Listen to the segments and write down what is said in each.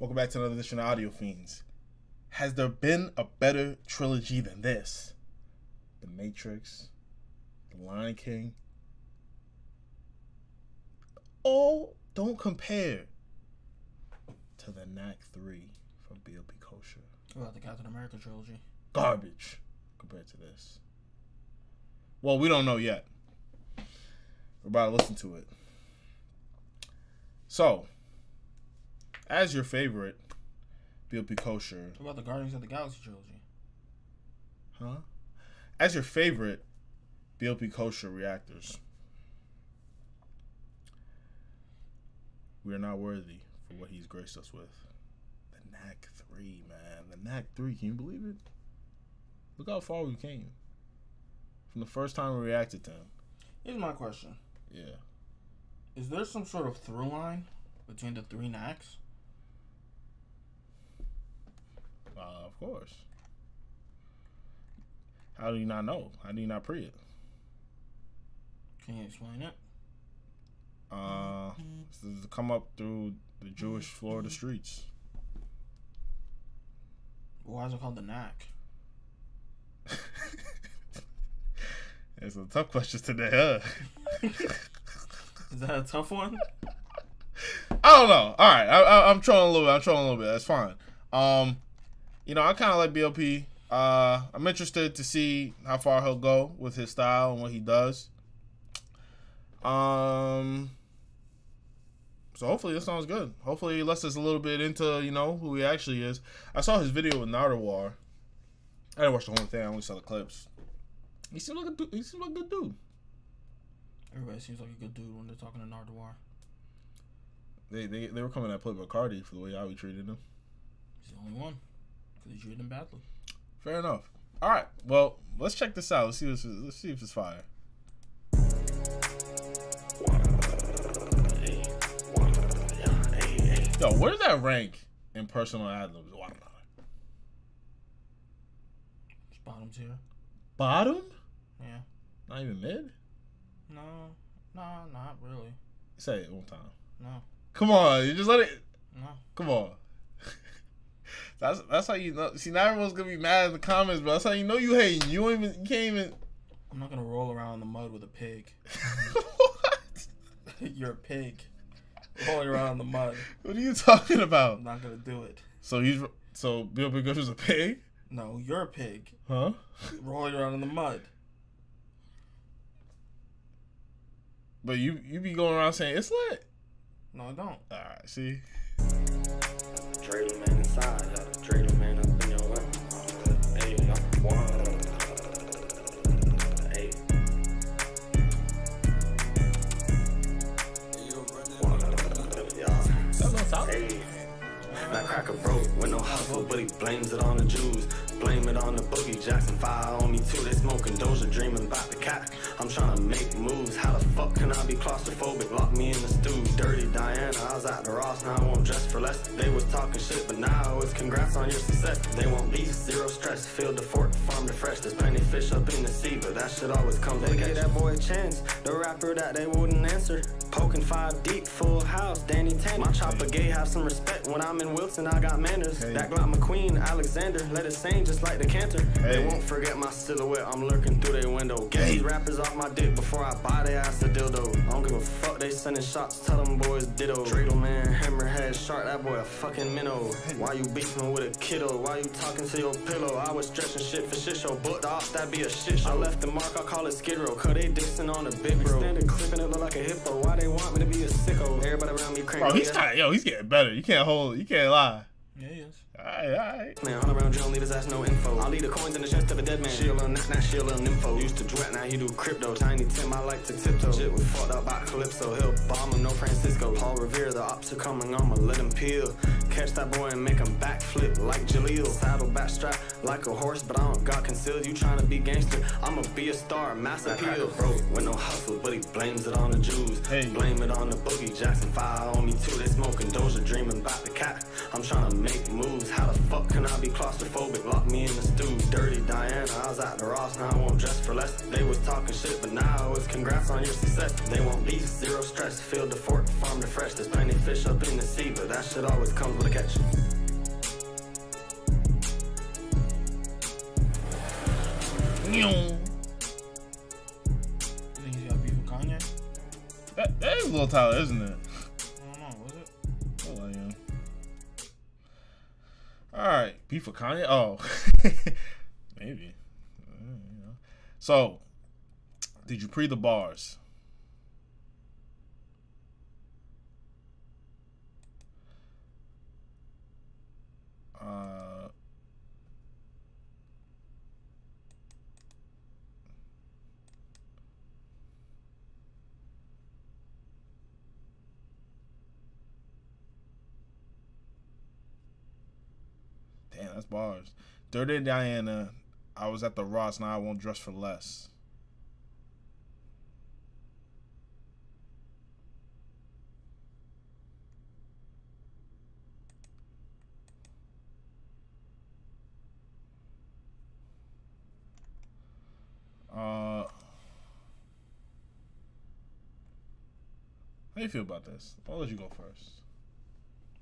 Welcome back to another edition of Audio Fiends. Has there been a better trilogy than this? The Matrix, The Lion King. All don't compare to the Nac 3 from BLP Kosher. What about the Captain America trilogy? Garbage compared to this. Well, we don't know yet. We're about to listen to it. So, as your favorite BLP Kosher, What about the Guardians of the Galaxy trilogy? huh? As your favorite BLP Kosher reactors, we are not worthy for what he's graced us with. The Nac 3, man. The Nac 3, can you believe it? Look how far we came. From the first time we reacted to him. Here's my question: Yeah. Is there some sort of through line between the three knacks? Uh, of course. How do you not know? How do you not pre it? Can you explain it? Uh, to come up through the Jewish Florida streets. Why is it called the Nac? it's a tough question today, huh? Is that a tough one? I don't know. All right, I, I, I'm trolling a little bit. I'm trolling a little bit. That's fine. Um, you know, I kind of like BLP. Uh, I'm interested to see how far he'll go with his style and what he does. Um, so hopefully this sounds good. Hopefully he lets us a little bit into you know who he actually is. I saw his video with Nardwuar. I didn't watch the whole thing. I only saw the clips. He seemed like a du- he seemed like a good dude. Everybody seems like a good dude when they're talking to Nardwuar. They they they were coming at Playboi Carti for the way Avi treated him. He's the only one because he treated him badly. Fair enough. All right. Well, let's check this out. Let's see. This, let's see if it's fire. Yo, where does that rank in personal ad libs? It's bottom tier. Bottom? Yeah. Not even mid? No, no, not really. Say it one time. No, Come on, you just let it. no. Come on. That's that's how you know. See, now everyone's gonna be mad in the comments, but that's how you know you hating. You don't even. You can't even. I'm not gonna roll around in the mud with a pig. what? You're a pig. Rolling around in the mud. What are you talking about? I'm not gonna do it. So he's so Bill is a pig, No, you're a pig. huh? Rolling around in the mud. But you you be going around saying it's lit. No, I don't. All right, see. Dreidel man inside, yeah. Dreidel man up in your lap. Hey, I'm one. Hey. Hey. That cracker broke with no hustle, but he blames it on the Jews. Blame it on the boogie. Jackson 5 on me too. They smoking Doja, dreaming about the cat. I'm trying to make moves. How the fuck can I be claustrophobic? Lock me in the stew. Dirty Diana, I was at the Ross, now I won't dress for less. They was talking shit, but now it's congrats on your success. They want beef, zero stress. Field the fork, farm the fresh. There's plenty fish up in the sea, but that shit always comes They gave that boy a chance. The rapper that they wouldn't answer. Poking five deep, full house, Danny Tanner. My chopper gay, have some respect. When I'm in Wilton, I got manners. Hey. That Glock McQueen, Alexander, let it sing just like the cantor. Hey. They won't forget my silhouette, I'm lurking through their window. Get Hey. these rappers off my dick before I buy their ass a dildo. I don't give a fuck, they sending shots, tell them boys ditto. Dreidel man, hammerhead, shark, that boy a fucking minnow. Why you beefing with a kiddo? Why you talking to your pillow? I was stretching shit for shit show, but off, that be a shit show. I left the mark, I call it skid row, cause they dissing on the big bro. Standard clipping it look like a hippo, why they want me to be a sicko? Everybody around me crazy. Bro, he's kind yo, he's getting better. You can't hold. You can't lie. Yeah, he is. All right, all right. Man, all around don't leave his ass no info. I'll leave the coins in the chest of a dead man. She a little not, not she a little nympho. Used to duet, now he do crypto. Tiny Tim, I like to tiptoe. Shit was fucked up by Calypso. He'll bomb him, no Francisco. Paul Revere, the ops are coming, I'ma let him peel. Catch that boy and make him backflip like Jaleel. Saddle back strap like a horse, but I don't got concealed. You tryna be gangster, I'ma be a star, mass appeal. Broke with no hustle, but he blames it on the Jews. Hey. Blame it on the boogie. Jackson 5 on me too. They smoking Doja, dreaming about the cat. I'm tryna make moves. How the fuck can I be claustrophobic? Lock me in the stew. Dirty Diana, I was at the Ross, now I won't dress for less. They was talking shit, but now it's congrats on your success. They want beef, zero stress. Field the fork, farm to fresh. There's plenty fish up in the sea, but that shit always comes with a catch. You think he's got beef with Kanye? That, that is Lil Tyler, isn't it? Beef with Kanye. Oh, maybe. So, did you pre the bars? Uh, damn, that's bars. Dirty Diana. I was at the Ross. Now I won't dress for less. Uh, how you feel about this? I'll let you go first.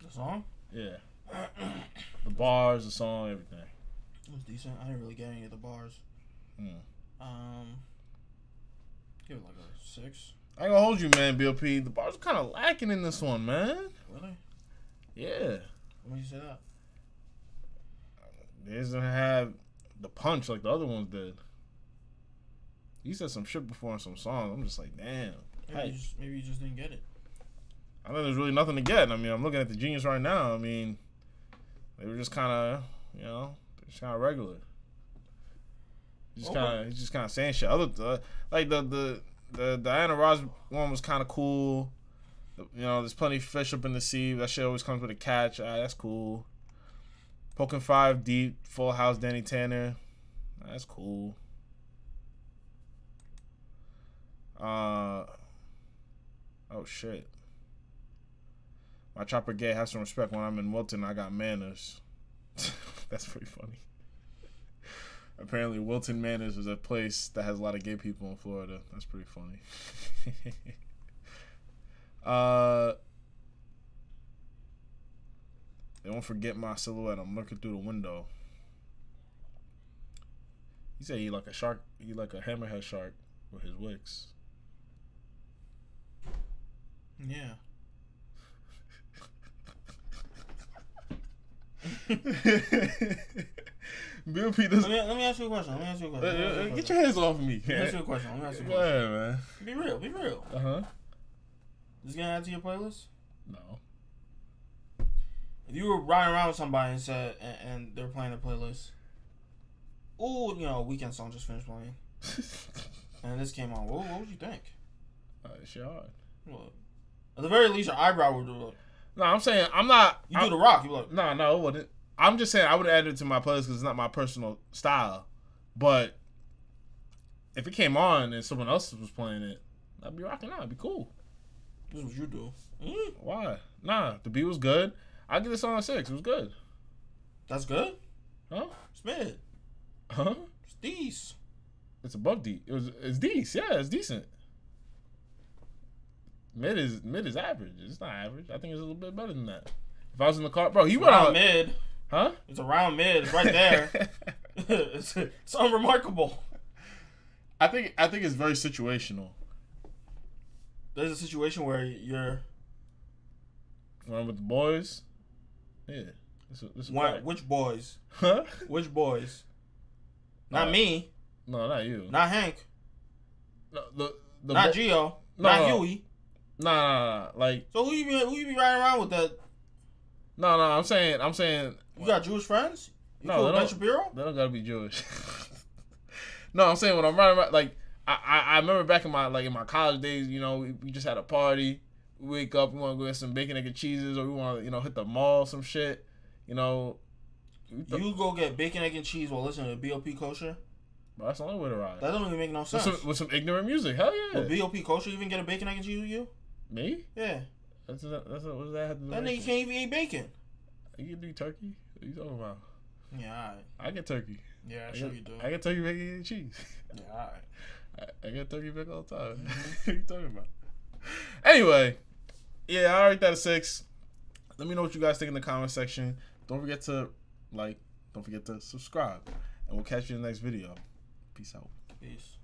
The song? Yeah, the bars, the song, everything. It was decent. I didn't really get any of the bars. Hmm. Um, give it like a six. I ain't gonna hold you, man, BLP. The bars are kind of lacking in this one, man. Really? Yeah, When you say that? it doesn't have the punch like the other ones did. He said some shit before in some songs. I'm just like, damn. Maybe, you just, maybe you just didn't get it. I know there's really nothing to get. I mean, I'm looking at the genius right now. I mean, they were just kind of, you know, just kind of regular. Just Okay. kind of, he's just kind of saying shit. Other, uh, like the the the Diana Ross one was kind of cool. You know, there's plenty of fish up in the sea. That shit always comes with a catch. Ah, that's cool. Poking five deep, full house, Danny Tanner. That's cool. Uh, oh shit. My chopper gay has some respect when I'm in Wilton. I got manners. That's pretty funny. Apparently, Wilton Manors is a place that has a lot of gay people in Florida. That's pretty funny. uh, they won't forget my silhouette. I'm looking through the window. He said he like a shark. He like a hammerhead shark with his wicks. Yeah. Bill P Let me, let me ask you a question. Let me ask you a Uh, question. Me you uh, a get your hands off me. Let me ask you a question. Let me ask you a Go ahead, man. Be real. Be real. Uh huh. Is this gonna add to your playlist? No. If you were riding around with somebody and said, and, and they're playing a playlist, ooh, you know, weekend song just finished playing, and this came on, what, what would you think? uh, shit hard. Well, at the very least, your eyebrow would do it. No, I'm saying I'm not. You I'm, do the rock, you like, No, no, it wouldn't. I'm just saying I would add it to my playlist because it's not my personal style. But if it came on and someone else was playing it, I'd be rocking out. It'd be cool. this is what you do. Mm, Why? Nah, the beat was good. I give this song a six. It was good. that's good. Huh? It's mid. Huh? It's decent. It's above D. It was. It's decent. Yeah, it's decent. Mid is mid is average. It's not average. I think it's a little bit better than that. If I was in the car, bro, he went Around out. mid. Huh? It's around mid. It's right there. it's, it's unremarkable. I think I think it's very situational. There's a situation where you're When I'm with the boys, yeah. This is, this is one, which boys? Huh? Which boys? Not Uh, me. No, not you. Not Hank. No, the the not bo- Geo. No, not no. Huey. Nah, nah, nah, like So who you be who you be riding around with that? no, no. I'm saying, I'm saying. You got Jewish friends? You No, cool they with don't- Shapiro? They don't gotta be Jewish. no, I'm saying when I'm riding around, like I, I, I remember back in my like in my college days, you know, we, we just had a party. We wake up, we want to go get some bacon, egg, and cheeses, or we want to, you know, hit the mall, some shit. You know, we th- You go get bacon, egg, and cheese while listening to BLP kosher? Bro, that's the only way to ride. That don't even make no With sense. some, with some ignorant music, hell yeah. BLP kosher even get a bacon, egg, and cheese with you? Me? Yeah. That's, that's, what does that have to do? That nigga can't even eat bacon. You can do turkey. What are you talking about? Yeah, alright. I get turkey. Yeah, I sure get, you do. I get turkey bacon and cheese. Yeah, alright. I, I get turkey bacon all the time. Mm-hmm. what are you talking about? Anyway, yeah, I rate that a six. Let me know what you guys think in the comment section. Don't forget to like. Don't forget to subscribe, and we'll catch you in the next video. Peace out. Peace.